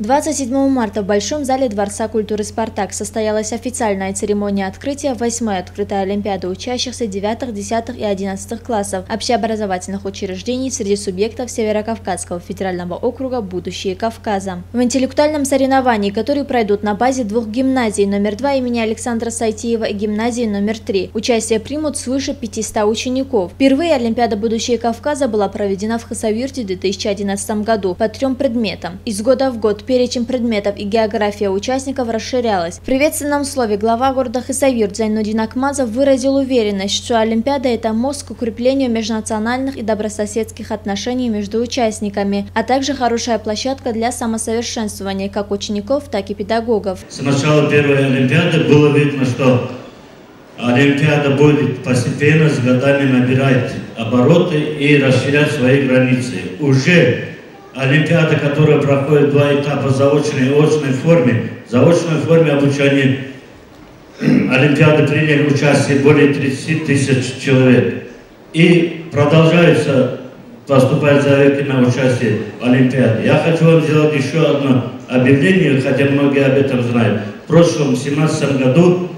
27 марта в Большом зале Дворца культуры «Спартак» состоялась официальная церемония открытия 8-й открытой Олимпиады учащихся 9, 10 и 11 классов общеобразовательных учреждений среди субъектов Северокавказского федерального округа «Будущее Кавказа». В интеллектуальном соревновании, которые пройдут на базе двух гимназий номер 2 имени Александра Сайтиева и гимназии номер 3, участие примут свыше 500 учеников. Впервые Олимпиада «Будущее Кавказа» была проведена в Хасавюрте в 2011 году по трем предметам. Из года в год перечень предметов и география участников расширялась. В приветственном слове глава города Хасавюрт Зайнудин Акмазов выразил уверенность, что Олимпиада – это мост к укреплению межнациональных и добрососедских отношений между участниками, а также хорошая площадка для самосовершенствования как учеников, так и педагогов. С начала первой Олимпиады было видно, что Олимпиада будет постепенно с годами набирать обороты и расширять свои границы. Уже Олимпиада, которая проходит два этапа заочной и очной форме. В заочной форме обучения Олимпиады приняли участие более 30 тысяч человек. И продолжается поступать заявки на участие в Олимпиаде. Я хочу вам сделать еще одно объявление, хотя многие об этом знают. В прошлом, 2017 году,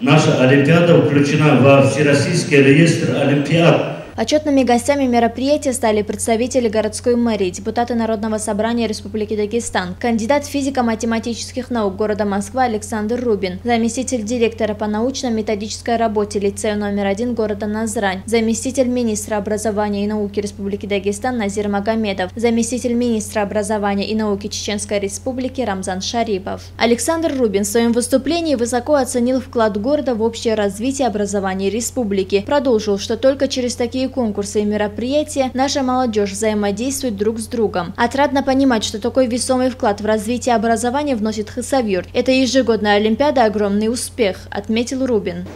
наша Олимпиада включена во Всероссийский реестр Олимпиад Отчетными гостями мероприятия стали представители городской мэрии, депутаты Народного собрания Республики Дагестан, кандидат физико-математических наук города Москва Александр Рубин, заместитель директора по научно-методической работе лицея номер один города Назрань, заместитель министра образования и науки Республики Дагестан Назир Магомедов, заместитель министра образования и науки Чеченской Республики Рамзан Шарипов. Александр Рубин в своем выступлении высоко оценил вклад города в общее развитие образования республики, продолжил, что только через такие такие конкурсы и мероприятия наша молодежь взаимодействует друг с другом. Отрадно понимать, что такой весомый вклад в развитие образования вносит Хасавюрт. Это ежегодная Олимпиада – огромный успех, отметил Рубин.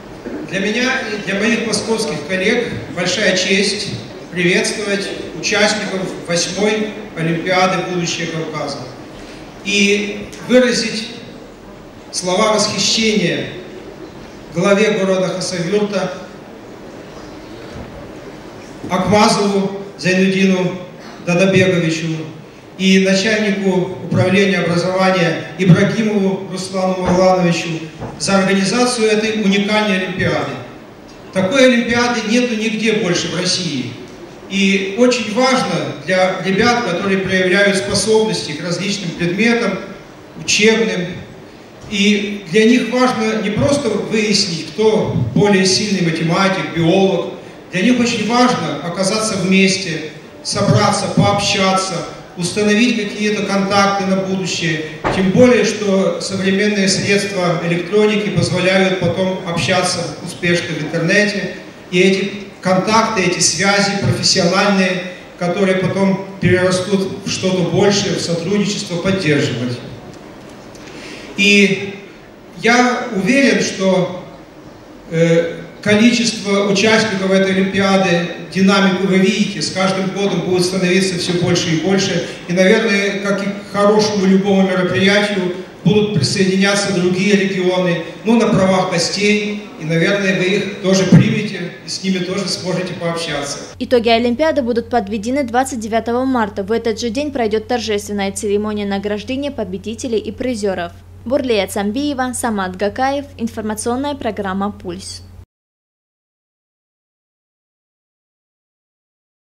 Для меня и для моих московских коллег большая честь приветствовать участников восьмой Олимпиады «Будущее Кавказа» и выразить слова восхищения главе города Хасавюрта Акмазову Зайнудину Дадабеговичу и начальнику управления образования Ибрагимову Руслану Марлановичу за организацию этой уникальной Олимпиады. Такой Олимпиады нету нигде больше в России. И очень важно для ребят, которые проявляют способности к различным предметам, учебным, и для них важно не просто выяснить, кто более сильный математик, биолог, для них очень важно оказаться вместе, собраться, пообщаться, установить какие-то контакты на будущее. Тем более, что современные средства электроники позволяют потом общаться успешно в интернете. И эти контакты, эти связи профессиональные, которые потом перерастут в что-то большее, в сотрудничество поддерживать. И я уверен, что э, количество участников этой Олимпиады, динамику вы видите, с каждым годом будет становиться все больше и больше. И, наверное, как и к хорошему любому мероприятию, будут присоединяться другие регионы, ну, на правах гостей, и, наверное, вы их тоже примете, и с ними тоже сможете пообщаться. Итоги Олимпиады будут подведены 29 марта. В этот же день пройдет торжественная церемония награждения победителей и призеров. Бурлея Цамбиева, Самат Гакаев, информационная программа «Пульс».